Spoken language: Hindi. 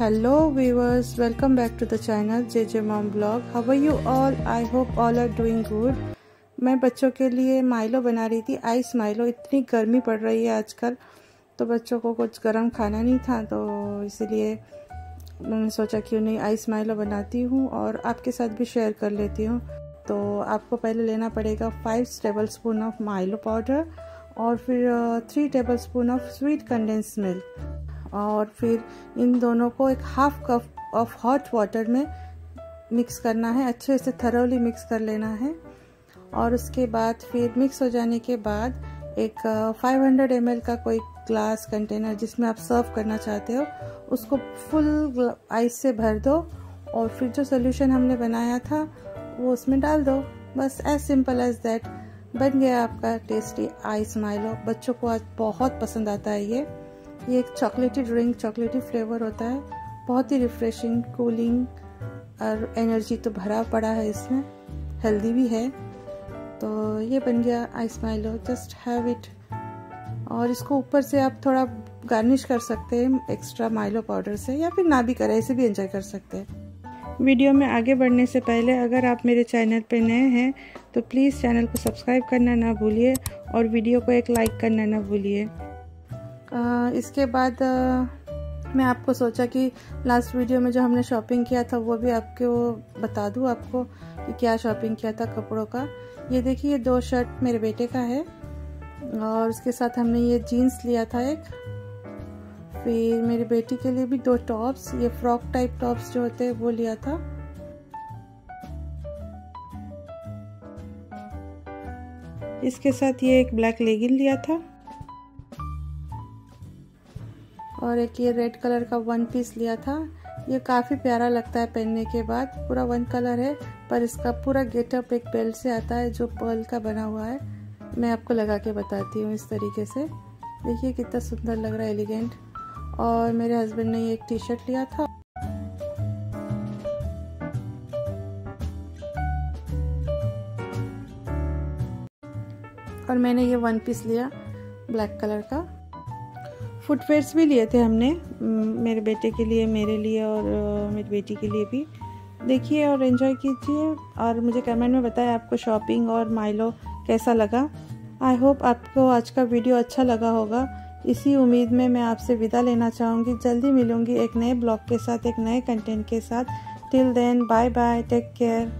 hello, viewers. Welcome back to the channel jj mom blog how are you all? I hope all are doing good. मैं बच्चों के लिए माइलो बना रही थी आइस माइलो इतनी गर्मी पड़ रही है आजकल। तो बच्चों को कुछ गर्म खाना नहीं था तो इसीलिए मैंने सोचा क्यों नहीं आइस माइलो बनाती हूँ और आपके साथ भी शेयर कर लेती हूँ। तो आपको पहले लेना पड़ेगा five tablespoon of Milo powder और फिर three tablespoon of sweet condense milk और फिर इन दोनों को एक half cup of hot water में मिक्स करना है। अच्छे से थरोली मिक्स कर लेना है। और उसके बाद फिर मिक्स हो जाने के बाद एक 500 हंड्रेड का कोई ग्लास कंटेनर जिसमें आप सर्व करना चाहते हो, उसको फुल आइस से भर दो और फिर जो सोल्यूशन हमने बनाया था, वो उसमें डाल दो। बस एज सिंपल एज दैट बन गया आपका टेस्टी आइस माइलो बच्चों को आज बहुत पसंद आता है ये। ये एक चॉकलेटी ड्रिंक, चॉकलेटी फ्लेवर होता है। बहुत ही रिफ्रेशिंग कूलिंग और एनर्जी तो भरा पड़ा है इसमें। हेल्दी भी है। तो ये बन गया ice Milo just have it और इसको ऊपर से आप थोड़ा गार्निश कर सकते हैं एक्स्ट्रा माइलो पाउडर से, या फिर ना भी करें ऐसे भी एंजॉय कर सकते हैं। वीडियो में आगे बढ़ने से पहले अगर आप मेरे चैनल पर नए हैं तो प्लीज़ चैनल को सब्सक्राइब करना ना भूलिए और वीडियो को एक लाइक करना ना भूलिए। इसके बाद मैं आपको सोचा कि लास्ट वीडियो में जो हमने शॉपिंग किया था, वो भी आपको बता दूँ आपको कि क्या शॉपिंग किया था कपड़ों का। ये देखिए, ये दो शर्ट मेरे बेटे का है और उसके साथ हमने ये जीन्स लिया था एक। फिर मेरी बेटी के लिए भी दो टॉप्स ये फ्रॉक टाइप टॉप्स जो होते हैं, वो लिया था। इसके साथ ये एक ब्लैक लेगिन लिया था। और एक ये रेड कलर का वन पीस लिया था। ये काफ़ी प्यारा लगता है पहनने के बाद। पूरा वन कलर है, पर इसका पूरा गेटअप एक बेल्ट से आता है, जो पर्ल का बना हुआ है। मैं आपको लगा के बताती हूँ इस तरीके से। देखिए कितना सुंदर लग रहा है एलिगेंट और मेरे हस्बैंड ने ये एक टी शर्ट लिया था। और मैंने ये वन पीस लिया ब्लैक कलर का। फुटवेयर्स भी लिए थे हमने मेरे बेटे के लिए, मेरे लिए और मेरी बेटी के लिए भी। देखिए और एंजॉय कीजिए और मुझे कमेंट में बताएँ आपको शॉपिंग और माइलो कैसा लगा। आई होप आपको आज का वीडियो अच्छा लगा होगा। इसी उम्मीद में मैं आपसे विदा लेना चाहूँगी। जल्दी मिलूँगी एक नए ब्लॉग के साथ, एक नए कंटेंट के साथ। Till then bye bye take care